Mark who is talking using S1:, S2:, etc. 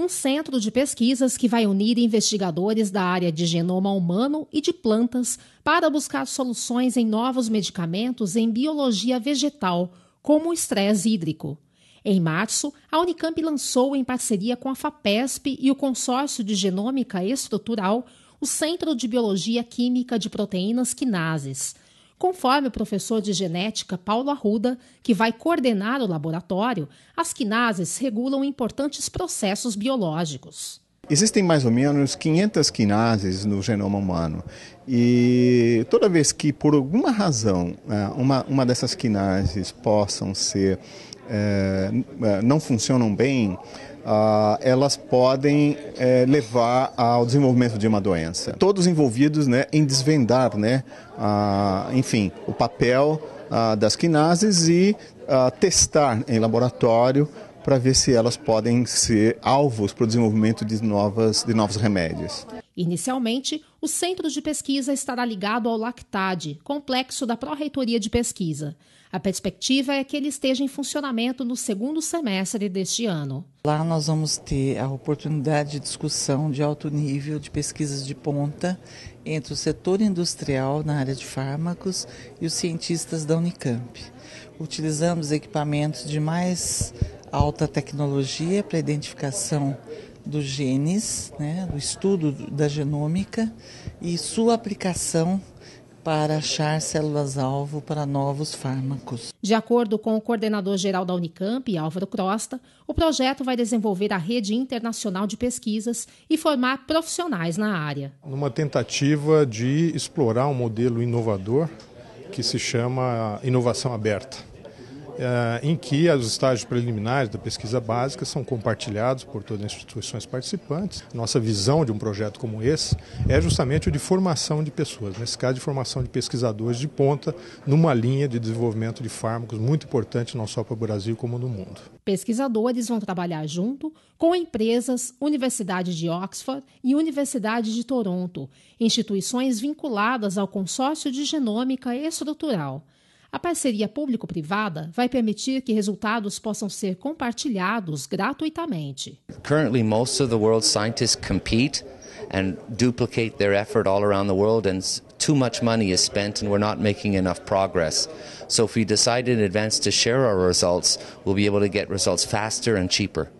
S1: um centro de pesquisas que vai unir investigadores da área de genoma humano e de plantas para buscar soluções em novos medicamentos em biologia vegetal, como o estresse hídrico. Em março, a Unicamp lançou, em parceria com a FAPESP e o Consórcio de Genômica Estrutural, o Centro de Biologia Química de Proteínas Quinases. Conforme o professor de genética Paulo Arruda, que vai coordenar o laboratório, as quinases regulam importantes processos biológicos.
S2: Existem mais ou menos 500 quinases no genoma humano. E toda vez que, por alguma razão, é, uma, uma dessas quinases possam ser não funcionam bem, Uh, elas podem é, levar ao desenvolvimento de uma doença. Todos envolvidos né, em desvendar, né, uh, enfim, o papel uh, das quinases e testar em laboratório para ver se elas podem ser alvos para o desenvolvimento de, novas, de novos remédios.
S1: Inicialmente, o centro de pesquisa estará ligado ao LACTAD, complexo da Pró-Reitoria de Pesquisa. A perspectiva é que ele esteja em funcionamento no segundo semestre deste ano.
S3: Lá nós vamos ter a oportunidade de discussão de alto nível de pesquisas de ponta entre o setor industrial na área de fármacos e os cientistas da Unicamp. Utilizamos equipamentos de mais alta tecnologia para identificação dos genes, né, do estudo da genômica e sua aplicação para achar células-alvo para novos fármacos.
S1: De acordo com o coordenador-geral da Unicamp, Álvaro Crosta, o projeto vai desenvolver a rede internacional de pesquisas e formar profissionais na área.
S4: Numa tentativa de explorar um modelo inovador que se chama inovação aberta em que os estágios preliminares da pesquisa básica são compartilhados por todas as instituições participantes. Nossa visão de um projeto como esse é justamente o de formação de pessoas, nesse caso de formação de pesquisadores de ponta numa linha de desenvolvimento de fármacos muito importante não só para o Brasil como no mundo.
S1: Pesquisadores vão trabalhar junto com empresas, Universidade de Oxford e Universidade de Toronto, instituições vinculadas ao consórcio de genômica estrutural. A parceria público-privada vai permitir que resultados possam ser compartilhados gratuitamente.
S5: Currently, most of the world's scientists compete and duplicate their effort all around the world and too much money is spent and we're not making enough progress. So if we decide in advance to share our results, we'll be able to get results faster and cheaper.